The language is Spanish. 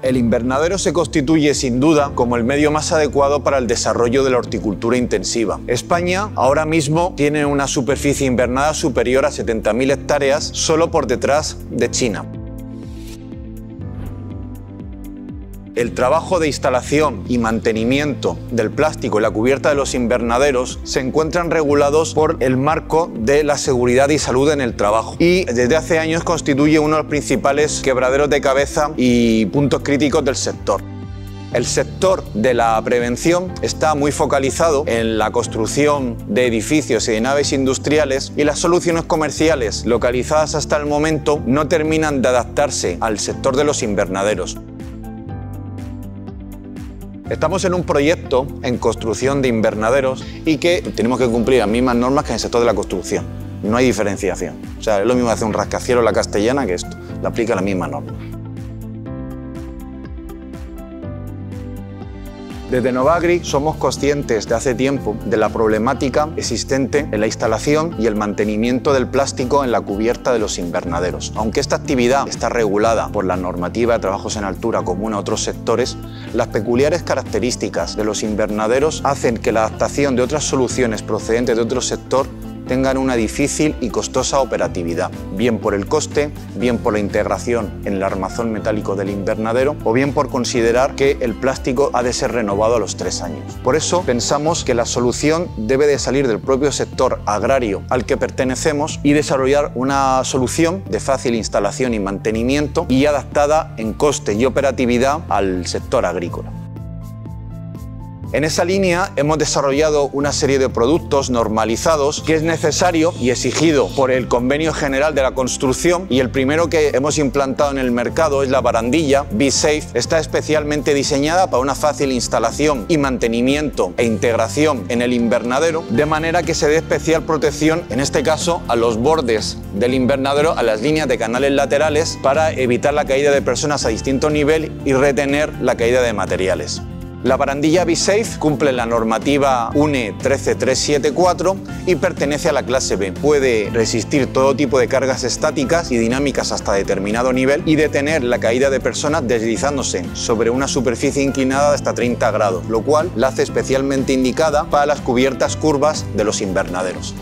El invernadero se constituye sin duda como el medio más adecuado para el desarrollo de la horticultura intensiva. España ahora mismo tiene una superficie invernada superior a 70.000 hectáreas solo por detrás de China. El trabajo de instalación y mantenimiento del plástico en la cubierta de los invernaderos se encuentran regulados por el marco de la seguridad y salud en el trabajo y desde hace años constituye uno de los principales quebraderos de cabeza y puntos críticos del sector. El sector de la prevención está muy focalizado en la construcción de edificios y de naves industriales y las soluciones comerciales localizadas hasta el momento no terminan de adaptarse al sector de los invernaderos. Estamos en un proyecto en construcción de invernaderos y que tenemos que cumplir las mismas normas que en el sector de la construcción. No hay diferenciación. O sea, es lo mismo hacer un rascacielos la castellana que esto. Le aplica la misma norma. Desde Novagri somos conscientes de hace tiempo de la problemática existente en la instalación y el mantenimiento del plástico en la cubierta de los invernaderos. Aunque esta actividad está regulada por la normativa de trabajos en altura común a otros sectores, las peculiares características de los invernaderos hacen que la adaptación de otras soluciones procedentes de otro sector tengan una difícil y costosa operatividad, bien por el coste, bien por la integración en el armazón metálico del invernadero o bien por considerar que el plástico ha de ser renovado a los tres años. Por eso pensamos que la solución debe de salir del propio sector agrario al que pertenecemos y desarrollar una solución de fácil instalación y mantenimiento y adaptada en coste y operatividad al sector agrícola. En esa línea hemos desarrollado una serie de productos normalizados que es necesario y exigido por el Convenio General de la Construcción y el primero que hemos implantado en el mercado es la barandilla B-Safe. Está especialmente diseñada para una fácil instalación y mantenimiento e integración en el invernadero de manera que se dé especial protección, en este caso a los bordes del invernadero, a las líneas de canales laterales para evitar la caída de personas a distinto nivel y retener la caída de materiales. La barandilla B-Safe cumple la normativa UNE 13374 y pertenece a la clase B. Puede resistir todo tipo de cargas estáticas y dinámicas hasta determinado nivel y detener la caída de personas deslizándose sobre una superficie inclinada de hasta 30 grados, lo cual la hace especialmente indicada para las cubiertas curvas de los invernaderos.